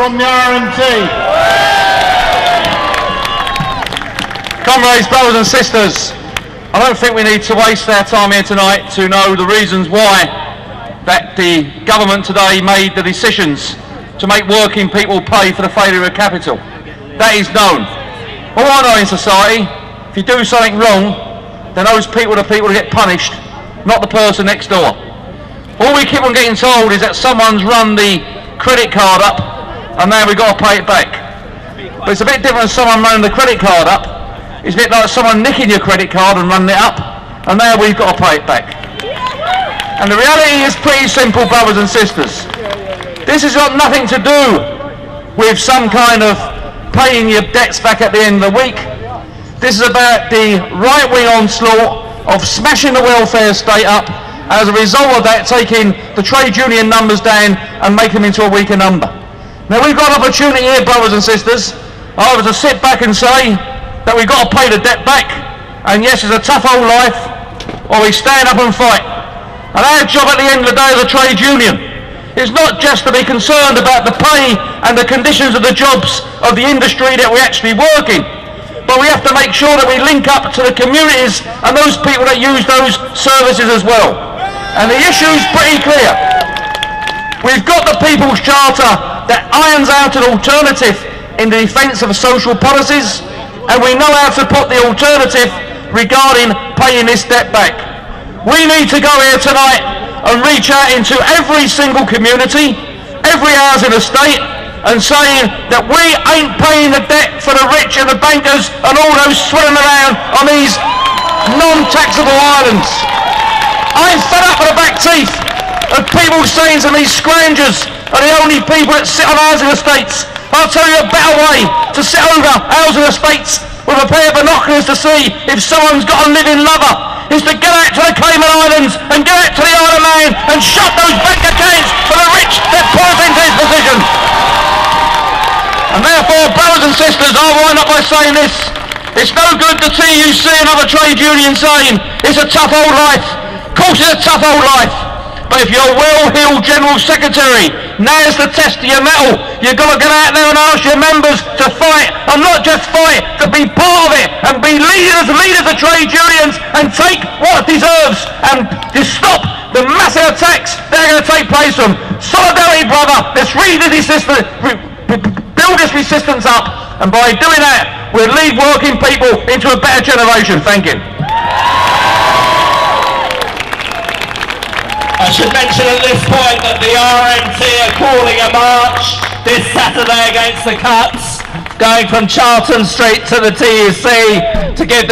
from the RMT. Comrades, brothers and sisters, I don't think we need to waste our time here tonight to know the reasons why that the government today made the decisions to make working people pay for the failure of capital. That is known. All I know in society, if you do something wrong, then those people are the people who get punished, not the person next door. All we keep on getting told is that someone's run the credit card up and now we've got to pay it back. But it's a bit different than someone running the credit card up. It's a bit like someone nicking your credit card and running it up and now we've got to pay it back. And the reality is pretty simple, brothers and sisters. This has got nothing to do with some kind of paying your debts back at the end of the week. This is about the right-wing onslaught of smashing the welfare state up as a result of that taking the trade union numbers down and making them into a weaker number. Now we've got an opportunity here, brothers and sisters, either to sit back and say that we've got to pay the debt back, and yes, it's a tough old life, or we stand up and fight. And our job at the end of the day as a trade union is not just to be concerned about the pay and the conditions of the jobs of the industry that we actually work in, but we have to make sure that we link up to the communities and those people that use those services as well. And the issue is pretty clear. We've got the People's Charter that irons out an alternative in the defence of social policies, and we know how to put the alternative regarding paying this debt back. We need to go here tonight and reach out into every single community, every house in the state, and saying that we ain't paying the debt for the rich and the bankers and all those swimming around on these non-taxable islands. I'm fed up with the back teeth of people saying to me scroungers are the only people that sit on housing estates. I'll tell you a better way to sit over housing estates with a pair of binoculars to see if someone's got a living lover is to get out to the Cayman Islands and get out to the Isle of Man and shut those bank accounts for the rich that put into this position. And therefore, brothers and sisters, I'll wind up by saying this. It's no good the TUC and other trade unions saying it's a tough old life course it's a tough old life. But if you're well-heeled General Secretary, now's the test of your mettle. You've got to get out there and ask your members to fight, and not just fight, to be part of it, and be leaders, leaders of trade unions, and take what deserves, and to stop the massive attacks that are going to take place from solidarity, brother. Let's read this resistance, build this resistance up, and by doing that, we'll lead working people into a better generation. Thank you. I should mention at this point that the RMT are calling a march this Saturday against the cuts, going from Chalton Street to the TUC to give the